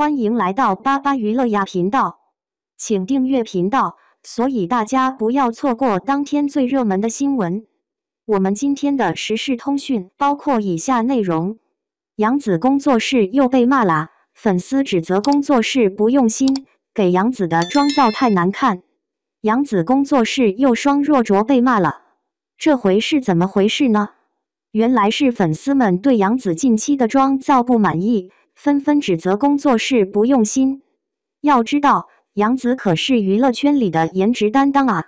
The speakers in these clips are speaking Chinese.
欢迎来到八八娱乐呀频道，请订阅频道，所以大家不要错过当天最热门的新闻。我们今天的时事通讯包括以下内容：杨紫工作室又被骂啦，粉丝指责工作室不用心，给杨紫的妆造太难看。杨紫工作室又双若卓被骂了，这回是怎么回事呢？原来是粉丝们对杨紫近期的妆造不满意。纷纷指责工作室不用心。要知道，杨紫可是娱乐圈里的颜值担当啊，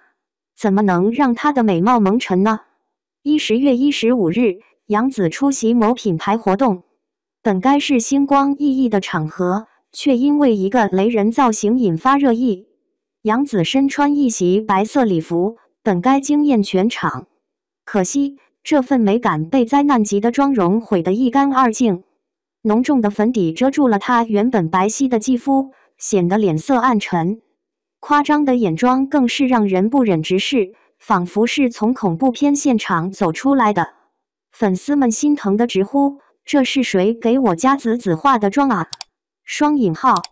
怎么能让她的美貌蒙尘呢？一十月一十五日，杨紫出席某品牌活动，本该是星光熠熠的场合，却因为一个雷人造型引发热议。杨紫身穿一袭白色礼服，本该惊艳全场，可惜这份美感被灾难级的妆容毁得一干二净。浓重的粉底遮住了她原本白皙的肌肤，显得脸色暗沉。夸张的眼妆更是让人不忍直视，仿佛是从恐怖片现场走出来的。粉丝们心疼的直呼：“这是谁给我家子子化的妆啊？”双引号，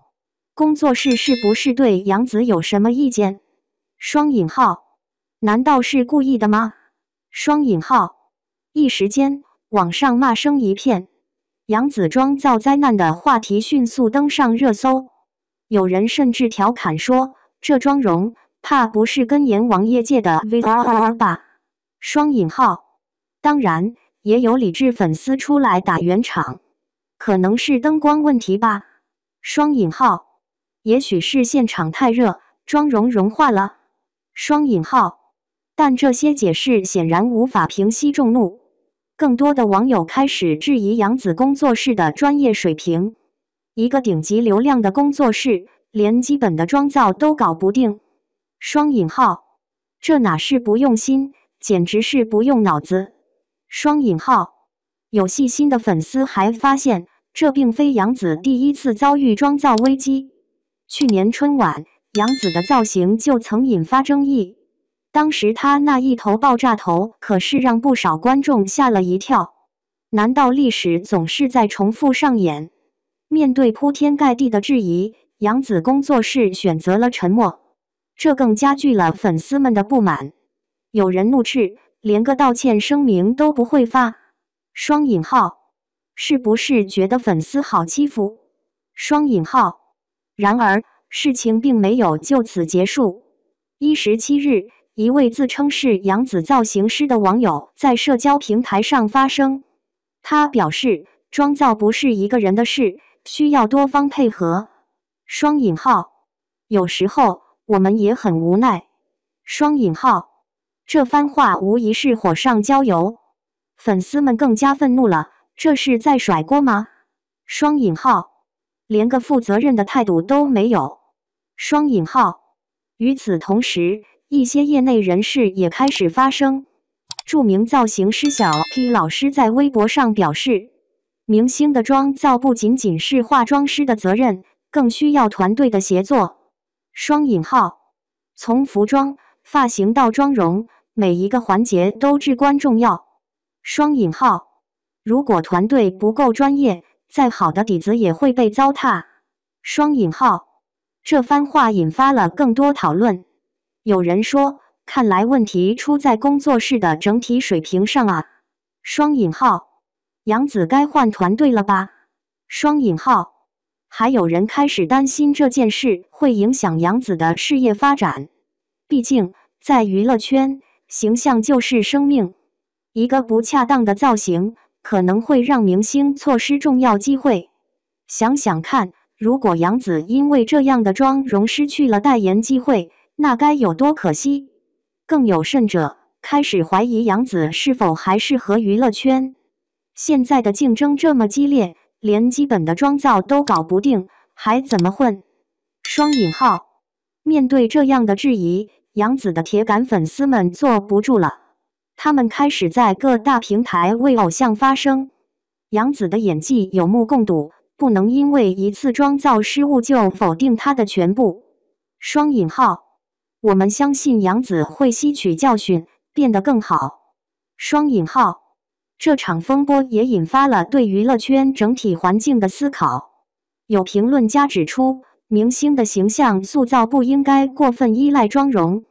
工作室是不是对杨紫有什么意见？双引号，难道是故意的吗？双引号，一时间网上骂声一片。杨紫妆造灾难的话题迅速登上热搜，有人甚至调侃说：“这妆容怕不是跟阎王爷借的 V R R 吧？”双引号。当然，也有理智粉丝出来打圆场，可能是灯光问题吧。双引号。也许是现场太热，妆容融化了。双引号。但这些解释显然无法平息众怒。更多的网友开始质疑杨紫工作室的专业水平。一个顶级流量的工作室，连基本的妆造都搞不定。双引号，这哪是不用心，简直是不用脑子。双引号，有细心的粉丝还发现，这并非杨紫第一次遭遇妆造危机。去年春晚，杨紫的造型就曾引发争议。当时他那一头爆炸头可是让不少观众吓了一跳。难道历史总是在重复上演？面对铺天盖地的质疑，杨紫工作室选择了沉默，这更加剧了粉丝们的不满。有人怒斥，连个道歉声明都不会发。双引号，是不是觉得粉丝好欺负？双引号。然而，事情并没有就此结束。一十七日。一位自称是杨紫造型师的网友在社交平台上发声，他表示妆造不是一个人的事，需要多方配合。双引号，有时候我们也很无奈。双引号，这番话无疑是火上浇油，粉丝们更加愤怒了，这是在甩锅吗？双引号，连个负责任的态度都没有。双引号，与此同时。一些业内人士也开始发声。著名造型师小 P 老师在微博上表示：“明星的妆造不仅仅是化妆师的责任，更需要团队的协作。”双引号，从服装、发型到妆容，每一个环节都至关重要。双引号，如果团队不够专业，再好的底子也会被糟蹋。双引号，这番话引发了更多讨论。有人说，看来问题出在工作室的整体水平上啊。双引号，杨紫该换团队了吧？双引号，还有人开始担心这件事会影响杨紫的事业发展。毕竟在娱乐圈，形象就是生命，一个不恰当的造型可能会让明星错失重要机会。想想看，如果杨紫因为这样的妆容失去了代言机会，那该有多可惜！更有甚者，开始怀疑杨紫是否还适合娱乐圈。现在的竞争这么激烈，连基本的妆造都搞不定，还怎么混？双引号。面对这样的质疑，杨紫的铁杆粉丝们坐不住了，他们开始在各大平台为偶像发声。杨紫的演技有目共睹，不能因为一次妆造失误就否定她的全部。双引号。我们相信杨紫会吸取教训，变得更好。双引号，这场风波也引发了对娱乐圈整体环境的思考。有评论家指出，明星的形象塑造不应该过分依赖妆容。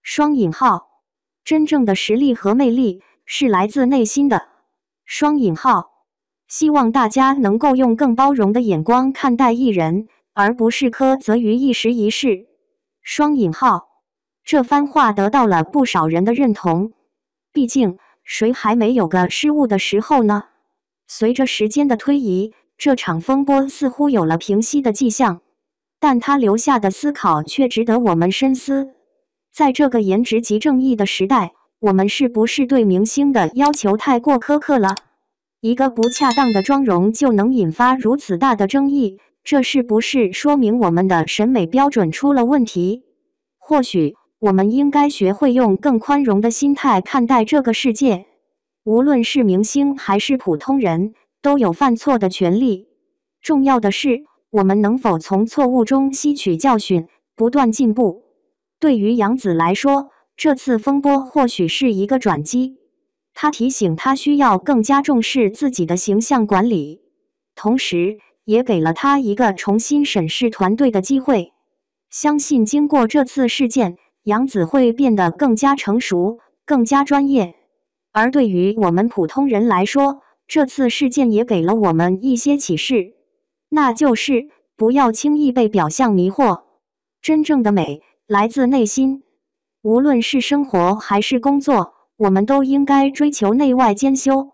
双引号，真正的实力和魅力是来自内心的。双引号，希望大家能够用更包容的眼光看待艺人，而不是苛责于一时一事。双引号，这番话得到了不少人的认同。毕竟，谁还没有个失误的时候呢？随着时间的推移，这场风波似乎有了平息的迹象，但他留下的思考却值得我们深思。在这个颜值即正义的时代，我们是不是对明星的要求太过苛刻了？一个不恰当的妆容就能引发如此大的争议，这是不是说明我们的审美标准出了问题？或许我们应该学会用更宽容的心态看待这个世界。无论是明星还是普通人，都有犯错的权利。重要的是，我们能否从错误中吸取教训，不断进步。对于杨子来说，这次风波或许是一个转机。他提醒他需要更加重视自己的形象管理，同时也给了他一个重新审视团队的机会。相信经过这次事件，杨子会变得更加成熟，更加专业。而对于我们普通人来说，这次事件也给了我们一些启示，那就是不要轻易被表象迷惑。真正的美来自内心，无论是生活还是工作，我们都应该追求内外兼修。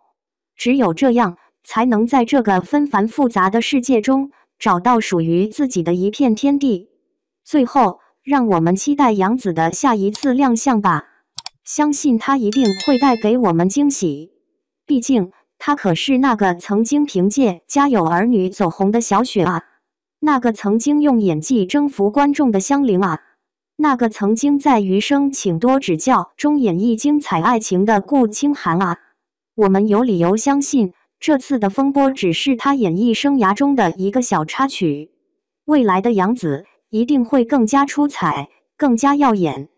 只有这样，才能在这个纷繁复杂的世界中找到属于自己的一片天地。最后，让我们期待杨紫的下一次亮相吧。相信他一定会带给我们惊喜，毕竟他可是那个曾经凭借《家有儿女》走红的小雪啊，那个曾经用演技征服观众的香菱啊，那个曾经在《余生，请多指教》中演绎精彩爱情的顾清寒啊。我们有理由相信，这次的风波只是他演艺生涯中的一个小插曲，未来的杨紫一定会更加出彩，更加耀眼。